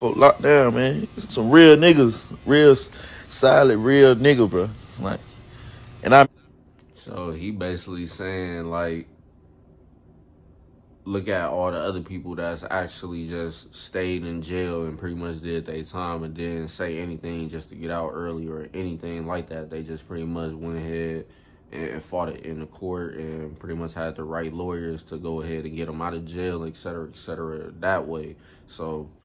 locked down, man. Some real niggas, real solid, real nigga, bro. Like, and I. So he basically saying like, look at all the other people that's actually just stayed in jail and pretty much did their time and didn't say anything just to get out early or anything like that. They just pretty much went ahead and fought it in the court and pretty much had the right lawyers to go ahead and get them out of jail, et cetera, et cetera, that way. So